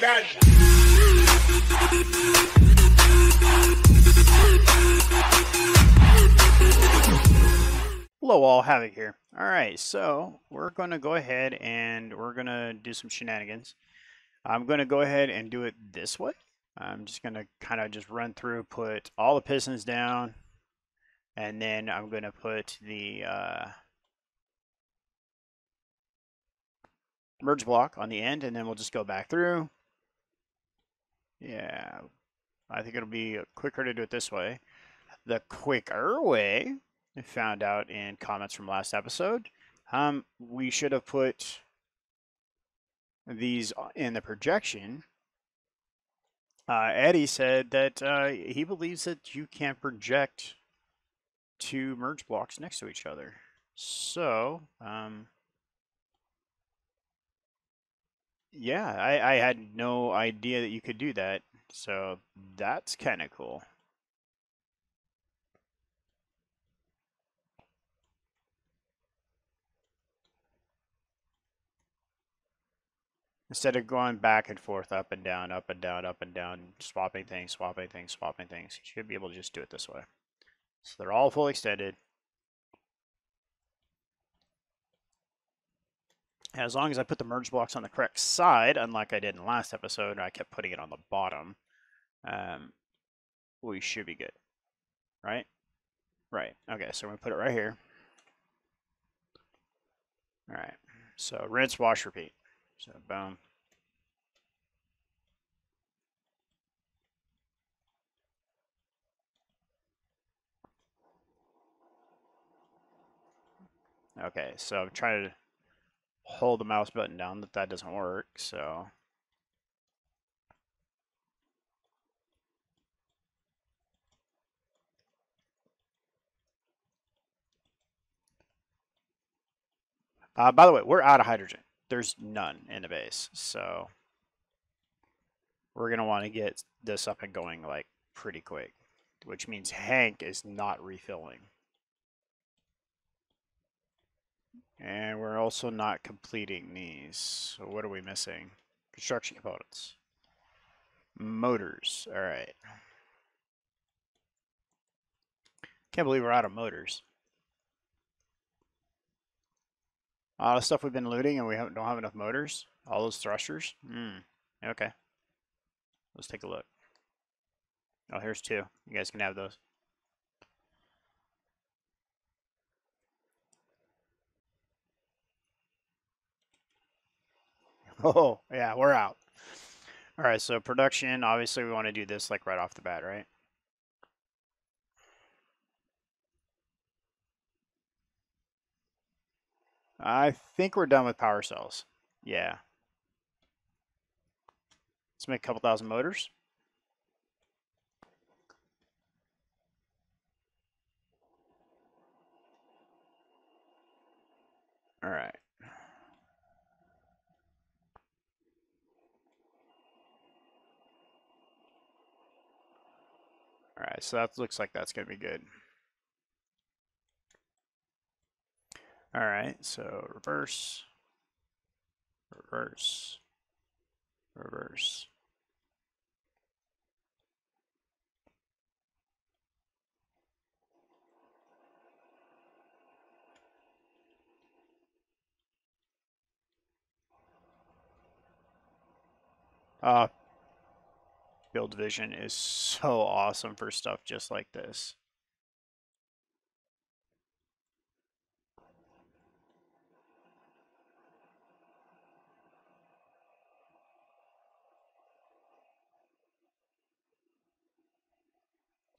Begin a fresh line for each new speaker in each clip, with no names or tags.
Gun.
Hello all, Havoc here. Alright, so we're going to go ahead and we're going to do some shenanigans. I'm going to go ahead and do it this way. I'm just going to kind of just run through, put all the pistons down, and then I'm going to put the uh, merge block on the end, and then we'll just go back through. Yeah, I think it'll be quicker to do it this way. The quicker way I found out in comments from last episode. Um, we should have put these in the projection. Uh, Eddie said that uh, he believes that you can't project two merge blocks next to each other. So, um, yeah, I, I had no idea that you could do that. So that's kind of cool. Instead of going back and forth, up and down, up and down, up and down, swapping things, swapping things, swapping things, you should be able to just do it this way. So they're all full extended. As long as I put the merge blocks on the correct side, unlike I did in the last episode, I kept putting it on the bottom, um, we should be good. Right? Right. Okay, so going to put it right here. All right. So rinse, wash, repeat. So boom. Okay, so I'm trying to hold the mouse button down, that that doesn't work, so. Uh, by the way, we're out of hydrogen there's none in the base. So we're going to want to get this up and going like pretty quick, which means Hank is not refilling. And we're also not completing these. So what are we missing? Construction components. Motors. All right. Can't believe we're out of motors. All the stuff we've been looting and we don't have enough motors. All those thrusters. Hmm. Okay. Let's take a look. Oh, here's two. You guys can have those. Oh, yeah, we're out. All right, so production, obviously we want to do this like right off the bat, right? I think we're done with power cells. Yeah. Let's make a couple thousand motors. All right. All right, so that looks like that's going to be good. All right, so reverse, reverse, reverse. Uh, Build Vision is so awesome for stuff just like this.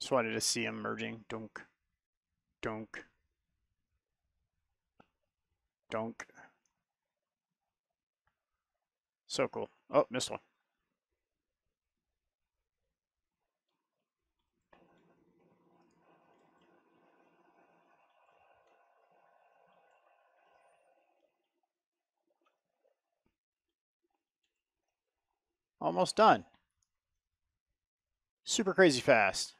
Just wanted to see him merging. Dunk. Dunk. Dunk. So cool. Oh, missed one. Almost done. Super crazy fast.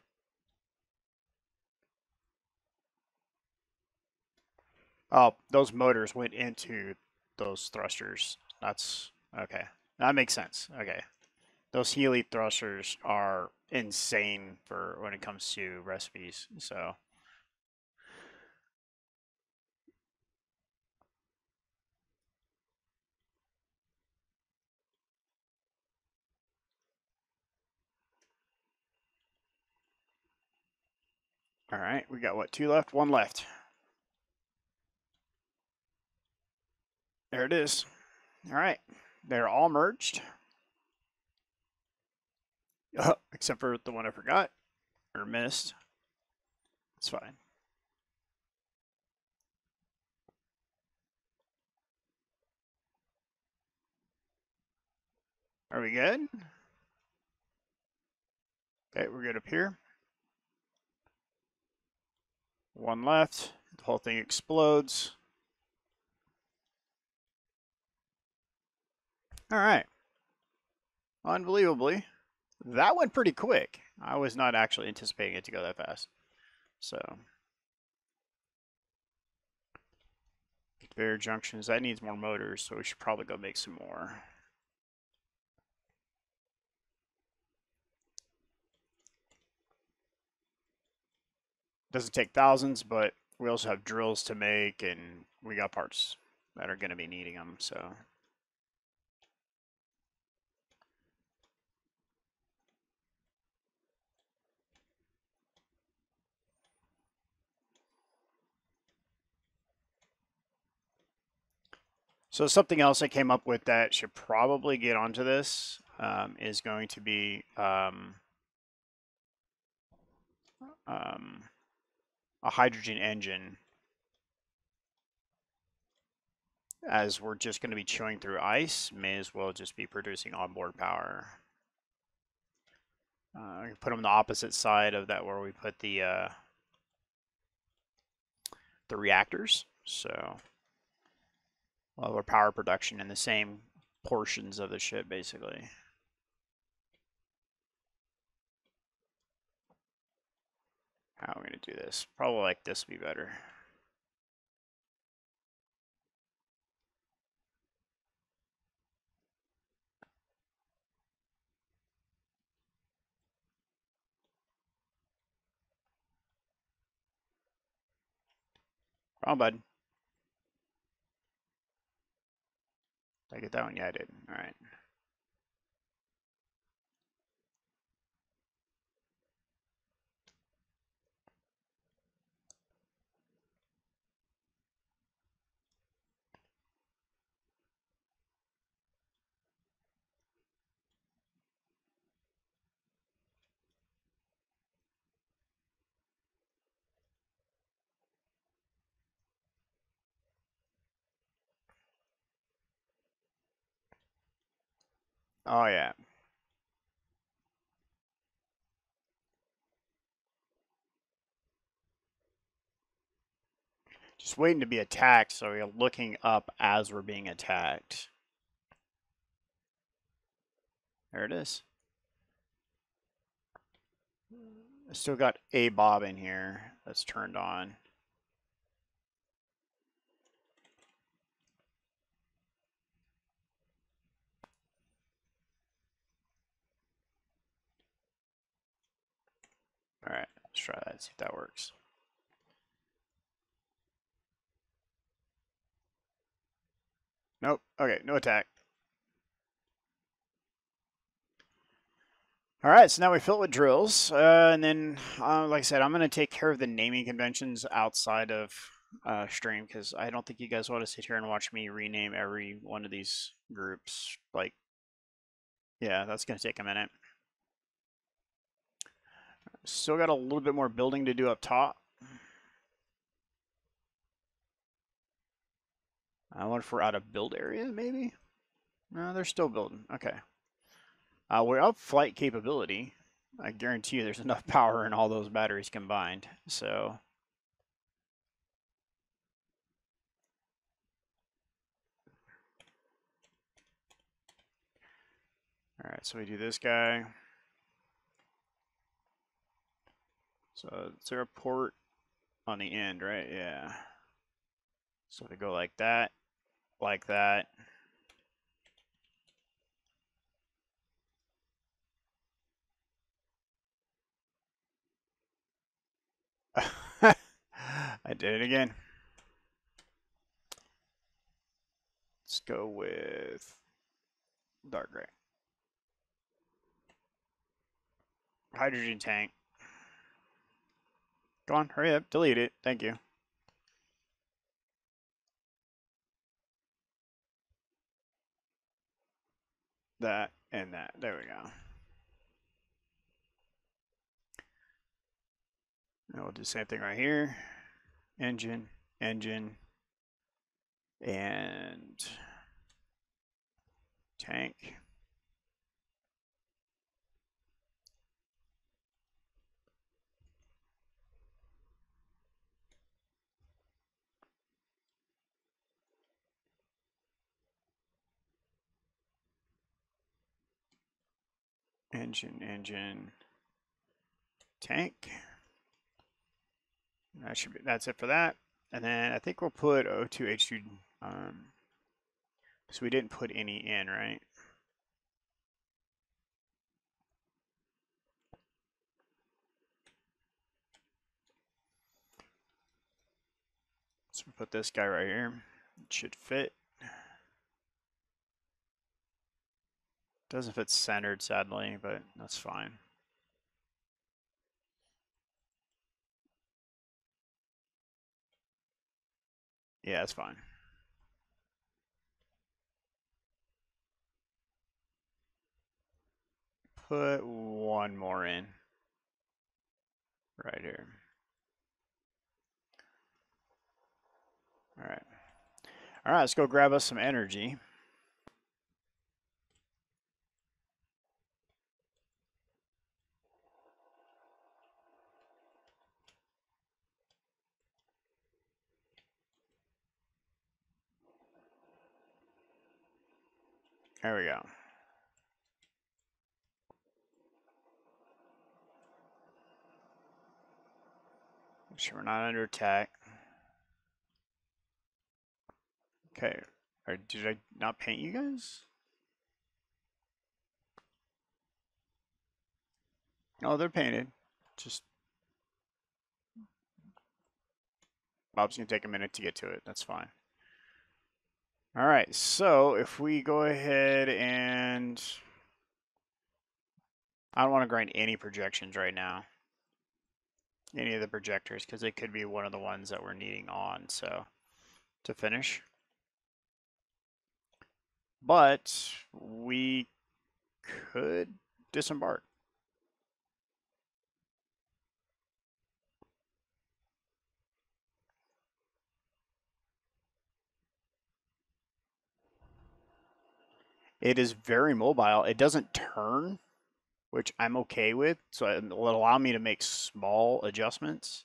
Oh, those motors went into those thrusters. That's okay. that makes sense. Okay. Those Healy thrusters are insane for when it comes to recipes. So All right, we got what, two left? One left. There it is. All right, they're all merged. Uh, except for the one I forgot or missed. It's fine. Are we good? Okay, we're good up here. One left. The whole thing explodes. All right. Unbelievably, that went pretty quick. I was not actually anticipating it to go that fast. So, conveyor junctions, that needs more motors, so we should probably go make some more. Doesn't take thousands, but we also have drills to make, and we got parts that are going to be needing them, so. So something else I came up with that should probably get onto this um, is going to be um, um, a hydrogen engine as we're just going to be chewing through ice, may as well just be producing onboard power. Uh, put them on the opposite side of that where we put the uh, the reactors. So all of our power production in the same portions of the ship, basically. How I going to do this? Probably like this would be better. Wrong bud. Did I get that one? Yeah, I did. All right. Oh, yeah. Just waiting to be attacked, so we're looking up as we're being attacked. There it is. I still got a bob in here that's turned on. All right, let's try that, see if that works. Nope, okay, no attack. All right, so now we fill it with drills, uh, and then, uh, like I said, I'm going to take care of the naming conventions outside of uh, stream because I don't think you guys want to sit here and watch me rename every one of these groups. Like, yeah, that's going to take a minute. Still got a little bit more building to do up top. I wonder if we're out of build area, maybe? No, they're still building. Okay. Uh, we're up flight capability. I guarantee you there's enough power in all those batteries combined. So... All right, so we do this guy. So is there a port on the end, right? Yeah. So to go like that, like that. I did it again. Let's go with dark gray. Hydrogen tank. Go on, hurry up, delete it. Thank you. That and that. There we go. And we'll do the same thing right here. Engine, engine, and tank. Engine, engine, tank. That should be, that's it for that. And then I think we'll put O2H2, um, so we didn't put any in, right? So we put this guy right here. It should fit. Doesn't fit centered, sadly, but that's fine. Yeah, that's fine. Put one more in. Right here. All right. All right, let's go grab us some energy. There we go. Make sure we're not under attack. Okay. Or did I not paint you guys? Oh, they're painted. Just Bob's gonna take a minute to get to it. That's fine. All right, so if we go ahead and I don't want to grind any projections right now. Any of the projectors, because it could be one of the ones that we're needing on, so to finish. But we could disembark. It is very mobile. It doesn't turn, which I'm okay with. So it will allow me to make small adjustments.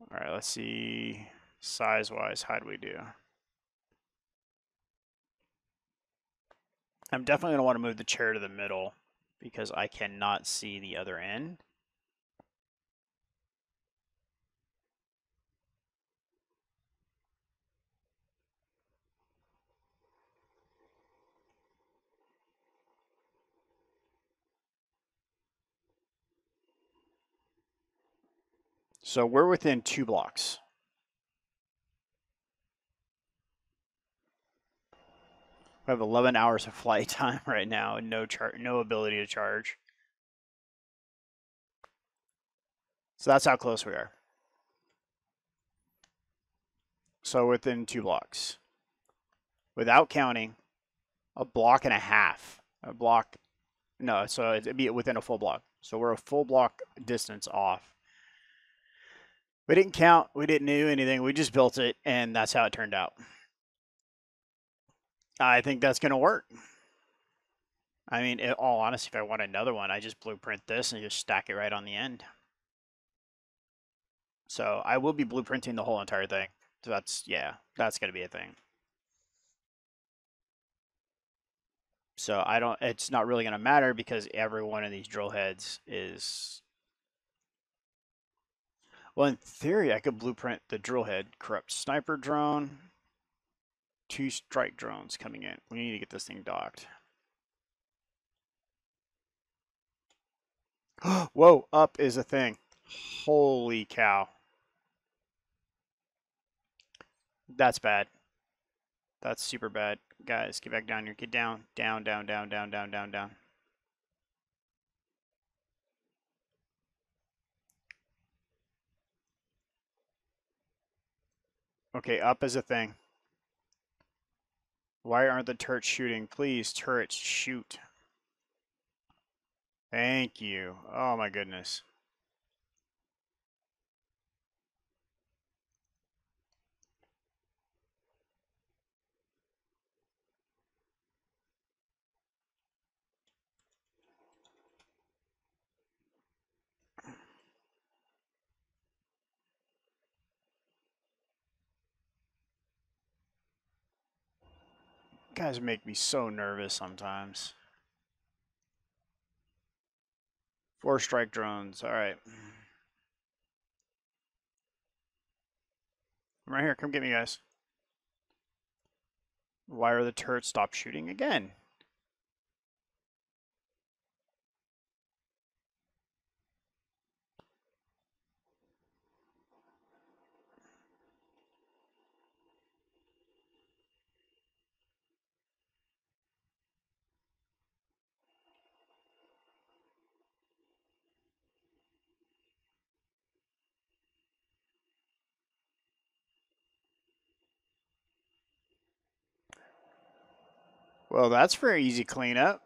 All right, let's see size-wise, how do we do? I'm definitely going to want to move the chair to the middle because I cannot see the other end. So we're within two blocks. We have 11 hours of flight time right now and no char no ability to charge. So that's how close we are. So within two blocks. Without counting a block and a half. A block, no, so it'd be within a full block. So we're a full block distance off we didn't count. We didn't do anything. We just built it, and that's how it turned out. I think that's going to work. I mean, in all honesty, if I want another one, I just blueprint this and just stack it right on the end. So I will be blueprinting the whole entire thing. So that's, yeah, that's going to be a thing. So I don't, it's not really going to matter because every one of these drill heads is well, in theory, I could blueprint the drill head, corrupt sniper drone, two strike drones coming in. We need to get this thing docked. Whoa, up is a thing. Holy cow. That's bad. That's super bad. Guys, get back down here. Get down, down, down, down, down, down, down, down. Okay, up is a thing. Why aren't the turrets shooting? Please, turrets, shoot. Thank you. Oh my goodness. Guys make me so nervous sometimes. Four strike drones. All right. I'm right here. Come get me, guys. Why are the turrets stopped shooting again? Well, that's very easy cleanup.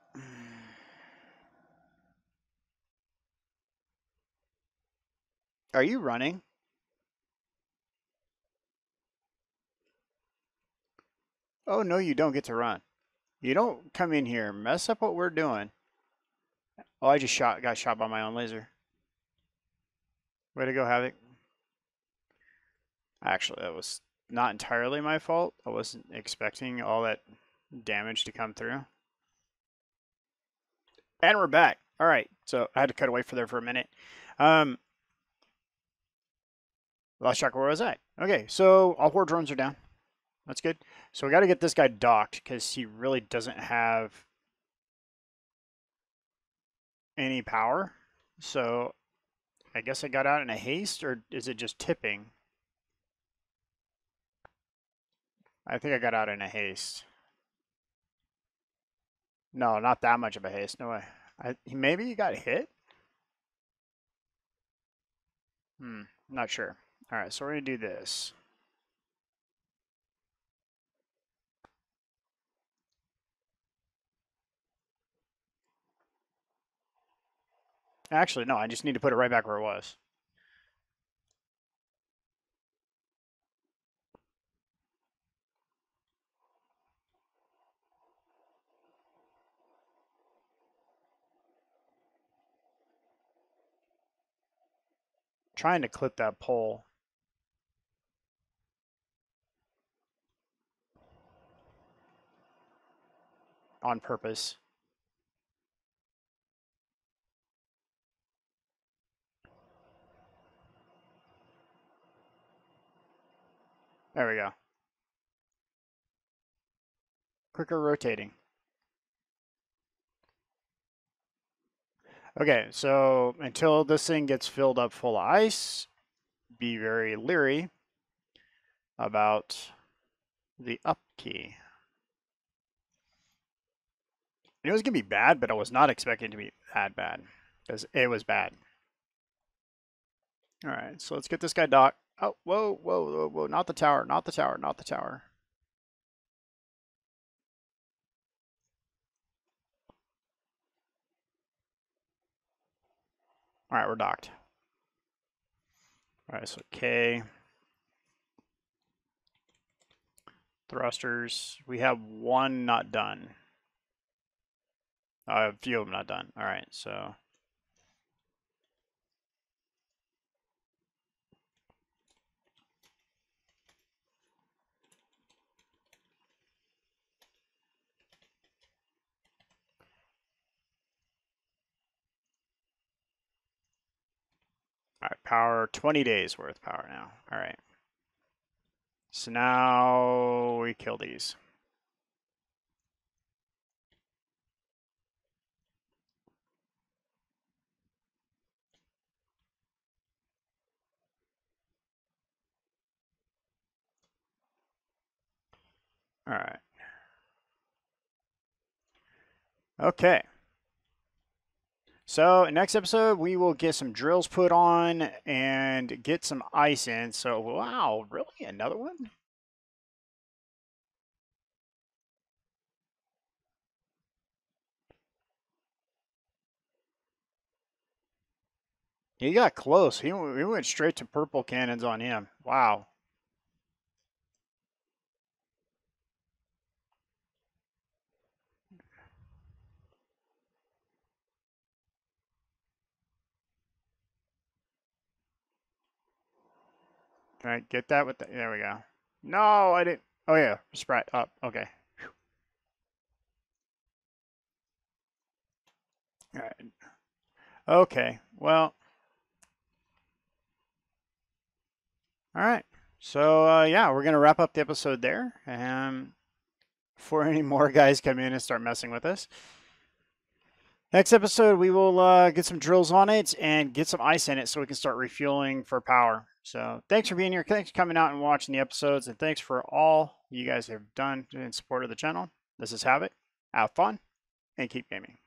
Are you running? Oh, no, you don't get to run. You don't come in here, mess up what we're doing. Oh, I just shot, got shot by my own laser. Way to go, Havoc. Actually, that was not entirely my fault. I wasn't expecting all that damage to come through. And we're back. All right, so I had to cut away for there for a minute. Um, lost track where was I? Okay, so all four drones are down. That's good. So we got to get this guy docked because he really doesn't have any power. So I guess I got out in a haste, or is it just tipping? I think I got out in a haste. No, not that much of a haste. No way. I, maybe he got hit? Hmm, not sure. All right, so we're going to do this. Actually, no, I just need to put it right back where it was. Trying to clip that pole. On purpose. There we go. Quicker rotating. Okay, so until this thing gets filled up full of ice, be very leery about the up key. It was going to be bad, but I was not expecting to be that bad because it was bad. All right, so let's get this guy dock. Oh, whoa, whoa, whoa, whoa, not the tower, not the tower, not the tower. All right, we're docked. All right, so K. Thrusters. We have one not done. Uh, a few of them not done. All right, so. All right, power, 20 days worth power now. All right. So now we kill these. All right. Okay. So next episode, we will get some drills put on and get some ice in. So wow, really another one? He got close. He, he went straight to purple cannons on him. Wow. All right, get that with the, there we go. No, I didn't. Oh yeah, sprite up. Okay. All right. Okay. Well. All right. So uh, yeah, we're gonna wrap up the episode there. Um, before any more guys come in and start messing with us. Next episode, we will uh, get some drills on it and get some ice in it so we can start refueling for power. So thanks for being here. Thanks for coming out and watching the episodes. And thanks for all you guys have done in support of the channel. This is Havoc. Have fun and keep gaming.